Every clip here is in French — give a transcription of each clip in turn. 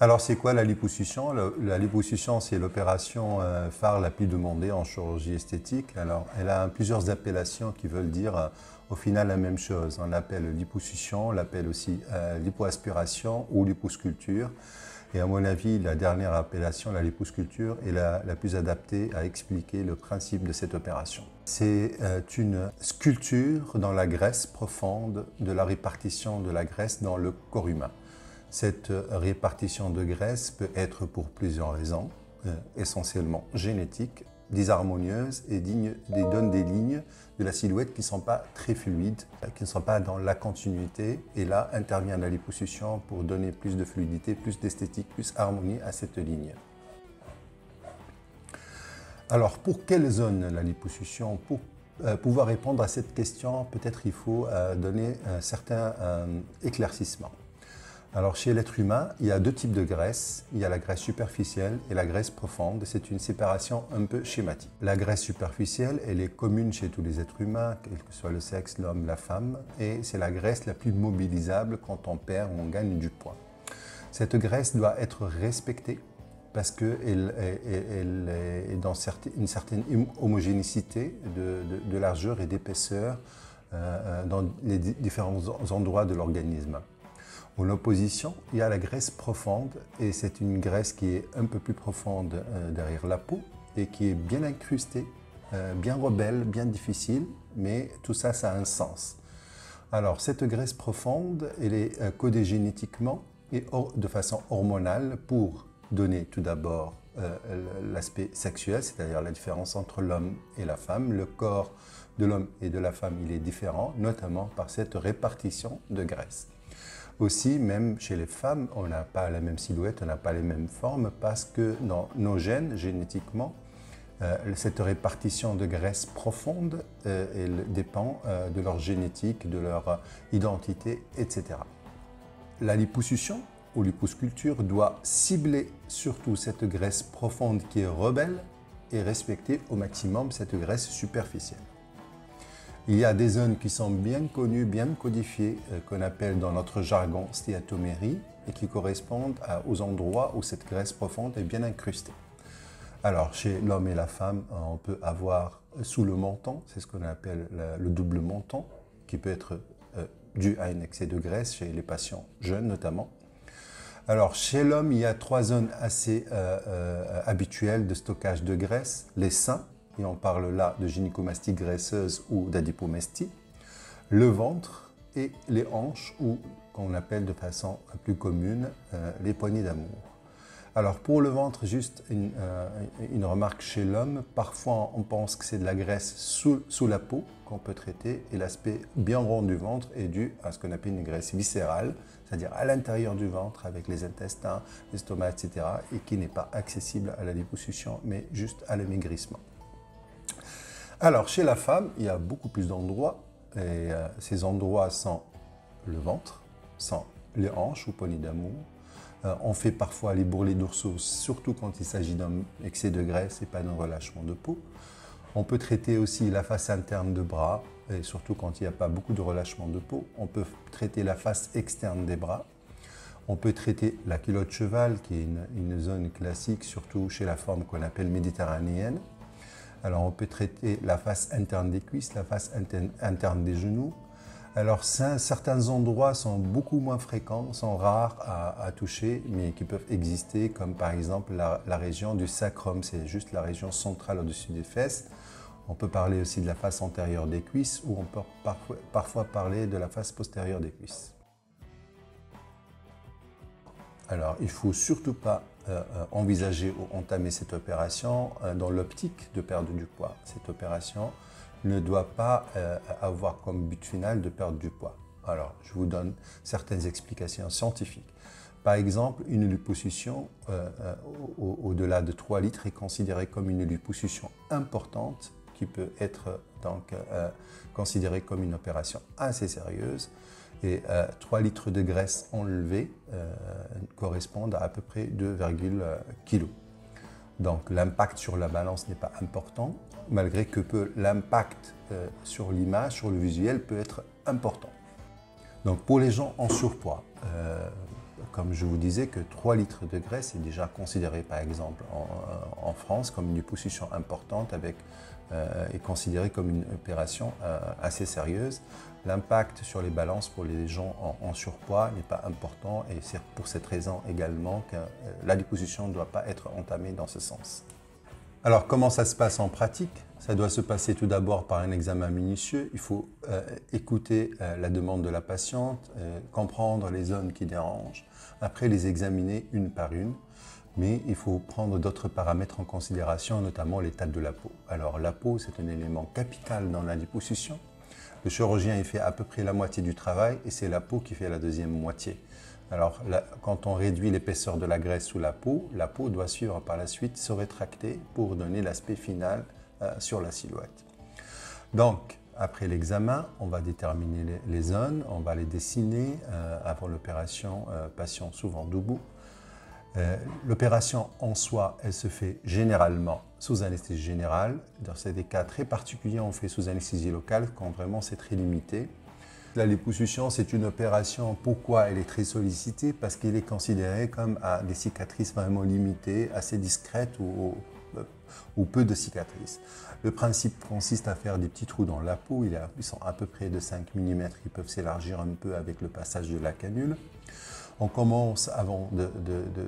Alors, c'est quoi la liposuction? La liposuction, c'est l'opération euh, phare la plus demandée en chirurgie esthétique. Alors, elle a plusieurs appellations qui veulent dire euh, au final la même chose. On l'appelle liposuction, on l'appelle aussi euh, lipoaspiration ou liposculpture. Et à mon avis, la dernière appellation, la liposculpture, est la, la plus adaptée à expliquer le principe de cette opération. C'est une sculpture dans la graisse profonde de la répartition de la graisse dans le corps humain. Cette répartition de graisse peut être pour plusieurs raisons, euh, essentiellement génétiques, disharmonieuses et digne, donne des lignes de la silhouette qui ne sont pas très fluides, qui ne sont pas dans la continuité. Et là intervient la liposuction pour donner plus de fluidité, plus d'esthétique, plus harmonie à cette ligne. Alors, pour quelle zone la liposuction? Pour euh, pouvoir répondre à cette question, peut-être il faut euh, donner un certain éclaircissement. Alors chez l'être humain, il y a deux types de graisse. Il y a la graisse superficielle et la graisse profonde. C'est une séparation un peu schématique. La graisse superficielle, elle est commune chez tous les êtres humains, quel que soit le sexe, l'homme, la femme, et c'est la graisse la plus mobilisable quand on perd ou on gagne du poids. Cette graisse doit être respectée parce qu'elle est dans une certaine homogénéité de, largeur et d'épaisseur euh, euh, dans les différents endroits de l'organisme. En opposition, il y a la graisse profonde, et c'est une graisse qui est un peu plus profonde euh, derrière la peau et qui est bien incrustée, euh, bien rebelle, bien difficile, mais tout ça, ça a un sens. Alors, cette graisse profonde, elle est euh, codée génétiquement et de façon hormonale pour donner tout d'abord l'aspect sexuel, c'est-à-dire la différence entre l'homme et la femme. Le corps de l'homme et de la femme, il est différent, notamment par cette répartition de graisse. Aussi, même chez les femmes, on n'a pas la même silhouette, on n'a pas les mêmes formes parce que dans nos gènes, génétiquement, euh, cette répartition de graisse profonde, euh, dépend euh, de leur génétique, de leur identité, etc. La liposuction ou liposculpture doit cibler surtout cette graisse profonde qui est rebelle et respecter au maximum cette graisse superficielle. Il y a des zones qui sont bien connues, bien codifiées, euh, qu'on appelle dans notre jargon stéatomérie, et qui correspondent aux endroits où cette graisse profonde est bien incrustée. Alors, chez l'homme et la femme, euh, on peut avoir sous le menton, c'est ce qu'on appelle le double menton, qui peut être euh, dû à un excès de graisse chez les patients jeunes notamment. Alors, chez l'homme, il y a trois zones assez habituelles de stockage de graisse. Les seins, et on parle là de gynécomastie graisseuse ou d'adipomestie, le ventre et les hanches ou qu'on appelle de façon plus commune euh, les poignées d'amour. Alors pour le ventre, juste euh, une, remarque chez l'homme, parfois on pense que c'est de la graisse sous, sous la peau qu'on peut traiter et l'aspect bien rond du ventre est dû à ce qu'on appelle une graisse viscérale, c'est-à-dire à, l'intérieur du ventre avec les intestins, l'estomac, etc. et qui n'est pas accessible à la liposuction mais juste à l'amaigrissement. Alors, chez la femme, il y a beaucoup plus d'endroits. Et euh, ces endroits sont le ventre, sont les hanches ou poignées d'amour. Euh, on fait parfois les bourrelets dorsaux, surtout quand il s'agit d'un excès de graisse et pas d'un relâchement de peau. On peut traiter aussi la face interne de bras, et surtout quand il n'y a pas beaucoup de relâchement de peau. On peut traiter la face externe des bras. On peut traiter la culotte cheval, qui est une, une zone classique, surtout chez la forme qu'on appelle méditerranéenne. Alors on peut traiter la face interne des cuisses, la face interne, des genoux. Alors certains endroits sont beaucoup moins fréquents, sont rares à, toucher, mais qui peuvent exister, comme par exemple la, région du sacrum, c'est juste la région centrale au-dessus des fesses. On peut parler aussi de la face antérieure des cuisses ou on peut parfois, parfois parler de la face postérieure des cuisses. Alors, il ne faut surtout pas envisager ou entamer cette opération euh, dans l'optique de perdre du poids. Cette opération ne doit pas avoir comme but final de perdre du poids. Alors, je vous donne certaines explications scientifiques. Par exemple, une liposuction au-delà de 3 litres est considérée comme une liposuction importante qui peut être donc considérée comme une opération assez sérieuse et 3 euh, litres de graisse enlevée euh, correspondent à à peu près 2, kg. Donc l'impact sur la balance n'est pas important, malgré que l'impact euh, sur l'image, sur le visuel peut être important. Donc pour les gens en surpoids, comme je vous disais, que 3 litres de graisse est déjà considéré, par exemple, en, France comme une liposuction importante avec, et considéré comme une opération assez sérieuse. L'impact sur les balances pour les gens en, surpoids n'est pas important et c'est pour cette raison également que la liposuction ne doit pas être entamée dans ce sens. Alors comment ça se passe en pratique? Ça doit se passer tout d'abord par un examen minutieux. Il faut euh, écouter euh, la demande de la patiente, euh, comprendre les zones qui dérangent, après les examiner une par une. Mais il faut prendre d'autres paramètres en considération, notamment l'état de la peau. Alors la peau, c'est un élément capital dans la liposuction. Le chirurgien il fait à peu près la moitié du travail et c'est la peau qui fait la deuxième moitié. Alors, quand on réduit l'épaisseur de la graisse sous la peau, la peau doit suivre par la suite se rétracter pour donner l'aspect final euh, sur la silhouette. Donc, après l'examen, on va déterminer les, zones, on va les dessiner euh, avant l'opération, euh, patient souvent debout. L'opération en soi, elle se fait généralement sous anesthésie générale. Dans des cas très particuliers, on fait sous anesthésie locale quand vraiment c'est très limité. La liposuction, c'est une opération. Pourquoi elle est très sollicitée? Parce qu'elle est considérée comme à des cicatrices vraiment limitées, assez discrètes ou, ou, peu de cicatrices. Le principe consiste à faire des petits trous dans la peau. Ils sont à peu près de 5 mm. Ils peuvent s'élargir un peu avec le passage de la canule. On commence avant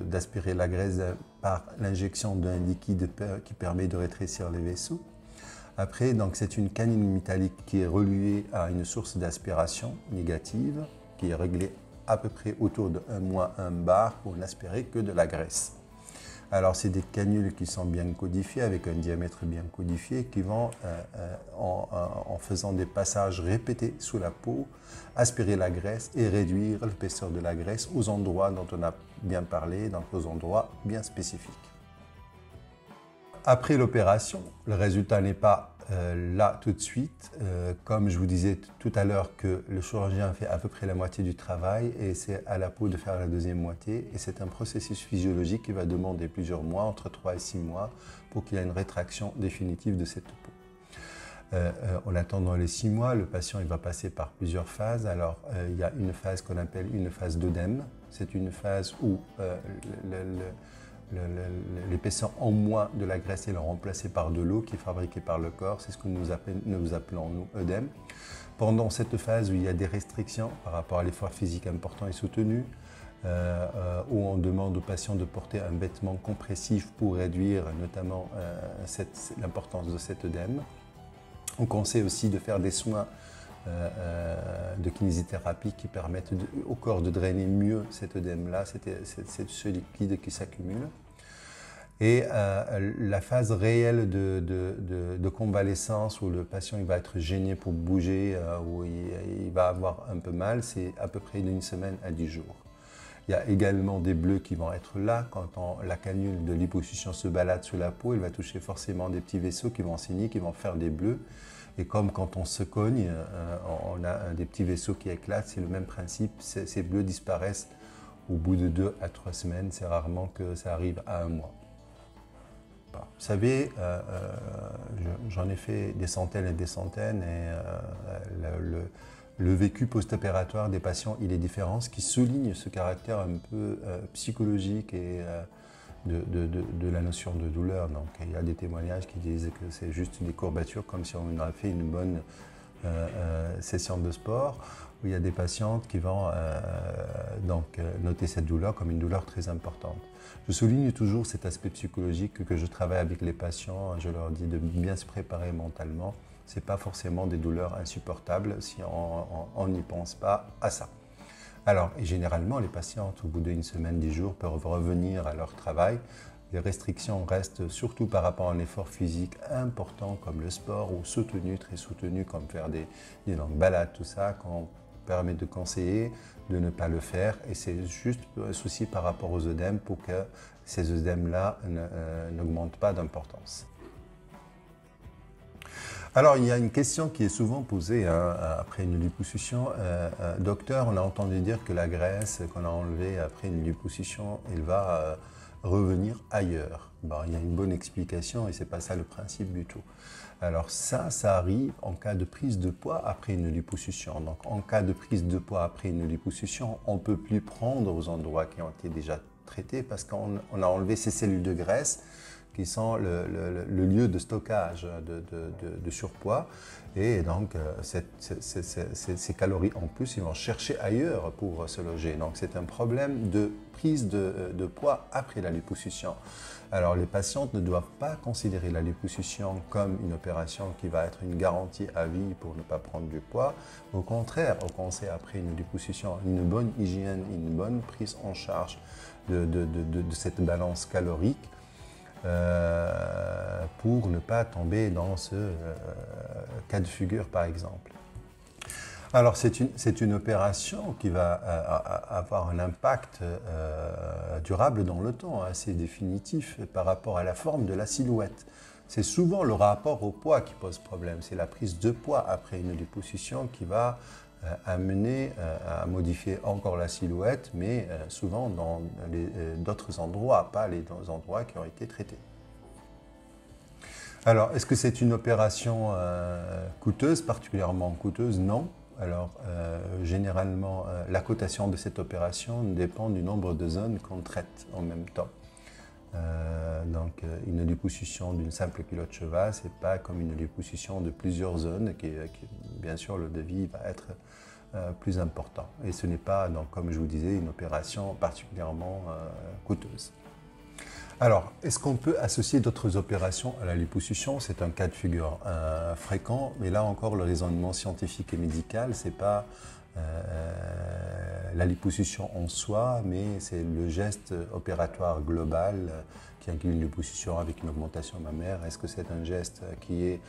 d'aspirer la graisse par l'injection d'un liquide qui permet de rétrécir les vaisseaux. Après, donc c'est une canine métallique qui est reliée à une source d'aspiration négative qui est réglée à peu près autour de 1 moins 1 bar pour n'aspirer que de la graisse. Alors, c'est des canules qui sont bien codifiées, avec un diamètre bien codifié, qui vont, euh, euh, en, en, faisant des passages répétés sous la peau, aspirer la graisse et réduire l'épaisseur de la graisse aux endroits dont on a bien parlé, donc aux endroits bien spécifiques. Après l'opération, le résultat n'est pas euh, là tout de suite. Euh, comme je vous disais tout à l'heure que le chirurgien fait à peu près la moitié du travail et c'est à la peau de faire la deuxième moitié. Et c'est un processus physiologique qui va demander plusieurs mois, entre 3 et 6 mois, pour qu'il y ait une rétraction définitive de cette peau. Euh, en attendant les six mois, le patient il va passer par plusieurs phases. Alors, il y a une phase qu'on appelle une phase d'œdème. C'est une phase où le, l'épaisseur en moins de la graisse est remplacée par de l'eau qui est fabriquée par le corps. C'est ce que nous, appelons, nous, œdème. Pendant cette phase où il y a des restrictions par rapport à l'effort physique important et soutenu, euh, euh, où on demande aux patients de porter un vêtement compressif pour réduire notamment euh, l'importance de cet œdème. On conseille aussi de faire des soins de kinésithérapie qui permettent au corps de drainer mieux cet œdème-là, ce liquide qui s'accumule. Et euh, la phase réelle de, convalescence où le patient il va être gêné pour bouger, euh, où il, va avoir un peu mal, c'est à peu près d'une semaine à dix jours. Il y a également des bleus qui vont être là. Quand la canule de liposuction se balade sous la peau, il va toucher forcément des petits vaisseaux qui vont saigner, qui vont faire des bleus. Et comme quand on se cogne, euh, on a des petits vaisseaux qui éclatent, c'est le même principe. Ces bleus disparaissent au bout de deux à trois semaines. C'est rarement que ça arrive à un mois. Vous savez, euh, euh, j'en ai fait des centaines et des centaines et le, vécu post-opératoire des patients, il est différent, ce qui souligne ce caractère un peu psychologique et de, la notion de douleur. Donc, il y a des témoignages qui disent que c'est juste des courbatures comme si on avait fait une bonne session de sport il y a des patientes qui vont donc noter cette douleur comme une douleur très importante. Je souligne toujours cet aspect psychologique que je travaille avec les patients. Je leur dis de bien se préparer mentalement. Ce n'est pas forcément des douleurs insupportables si on n'y pense pas à ça. Alors, généralement, les patientes, au bout d'une semaine, dix jours, peuvent revenir à leur travail. Les restrictions restent surtout par rapport à un effort physique important comme le sport ou soutenu, très soutenu, comme faire des, des longues balades, tout ça, qu'on permet de conseiller de ne pas le faire. Et c'est juste un souci par rapport aux œdèmes pour que ces œdèmes-là euh, n'augmentent pas d'importance. Alors, il y a une question qui est souvent posée hein, après une liposuction. Euh, euh, docteur, on a entendu dire que la graisse qu'on a enlevée après une liposuction, elle va revenir ailleurs. il y a une bonne explication et c'est pas ça le principe du tout. Alors ça, ça arrive en cas de prise de poids après une liposuction. Donc en cas de prise de poids après une liposuction, on ne peut plus prendre aux endroits qui ont été déjà traités parce qu'on a enlevé ces cellules de graisse qui sont le, lieu de stockage de, surpoids. Et donc, euh, ces calories en plus, ils vont chercher ailleurs pour se loger. Donc, c'est un problème de prise de, poids après la liposuction. Alors, les patientes ne doivent pas considérer la liposuction comme une opération qui va être une garantie à vie pour ne pas prendre du poids. Au contraire, au conseil après une liposuction, une bonne hygiène, une bonne prise en charge de cette balance calorique euh, pour ne pas tomber dans ce euh, cas de figure, par exemple. Alors, c'est une, une, opération qui va euh, avoir un impact durable dans le temps, assez définitif par rapport à la forme de la silhouette. C'est souvent le rapport au poids qui pose problème. C'est la prise de poids après une déposition qui va euh, amener euh, à modifier encore la silhouette, mais euh, souvent dans d'autres endroits, pas les endroits qui ont été traités. Alors, est-ce que c'est une opération coûteuse, particulièrement coûteuse? Non. Alors, généralement, la cotation de cette opération dépend du nombre de zones qu'on traite en même temps. Donc, une liposuction d'une simple culotte cheval, c'est pas comme une liposuction de plusieurs zones, qui, bien sûr, le devis va être euh, plus important. Et ce n'est pas, donc, comme je vous disais, une opération particulièrement euh, coûteuse. Alors, est-ce qu'on peut associer d'autres opérations à la liposuction C'est un cas de figure euh, fréquent, mais là encore, le raisonnement scientifique et médical, c'est pas la liposuction en soi, mais c'est le geste opératoire global qui inclut une liposuction avec une augmentation mammaire. Est-ce que c'est un geste qui est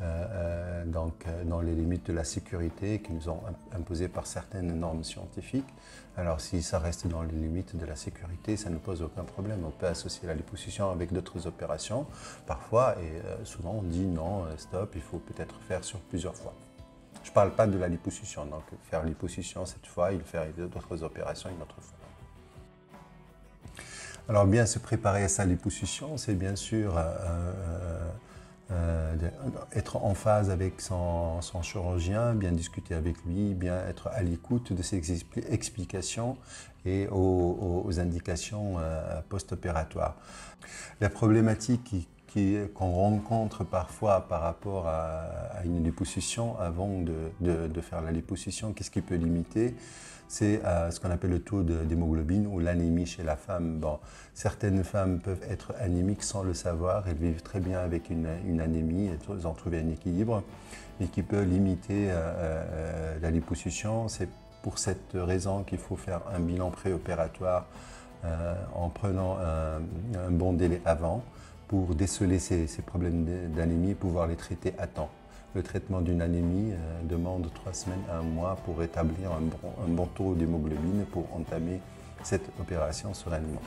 euh, euh, donc, euh, dans les limites de la sécurité qui nous ont imposées par certaines normes scientifiques? Alors si ça reste dans les limites de la sécurité, ça ne pose aucun problème. On peut associer la liposuction avec d'autres opérations parfois et souvent on dit non, stop, il faut peut-être faire sur plusieurs fois. Je ne parle pas de la liposuction, donc faire liposuction cette fois, il faire d'autres opérations une autre fois. Alors bien se préparer à sa liposuction, c'est bien sûr euh, être en phase avec son, chirurgien, bien discuter avec lui, bien être à l'écoute de ses explications et aux, indications euh, post-opératoires. La problématique qu'on rencontre parfois par rapport à, une liposuction avant de, faire la liposuction, qu'est-ce qui peut limiter? C'est euh, ce qu'on appelle le taux d'hémoglobine ou l'anémie chez la femme. Bon, certaines femmes peuvent être anémiques sans le savoir, elles vivent très bien avec une, anémie, elles ont trouvé un équilibre, et qui peut limiter euh, euh, la liposuction. C'est pour cette raison qu'il faut faire un bilan préopératoire en prenant un, bon délai avant pour déceler ces, problèmes d'anémie et pouvoir les traiter à temps. Le traitement d'une anémie euh, demande trois semaines à un mois pour rétablir un bon, taux d'hémoglobine pour entamer cette opération sereinement.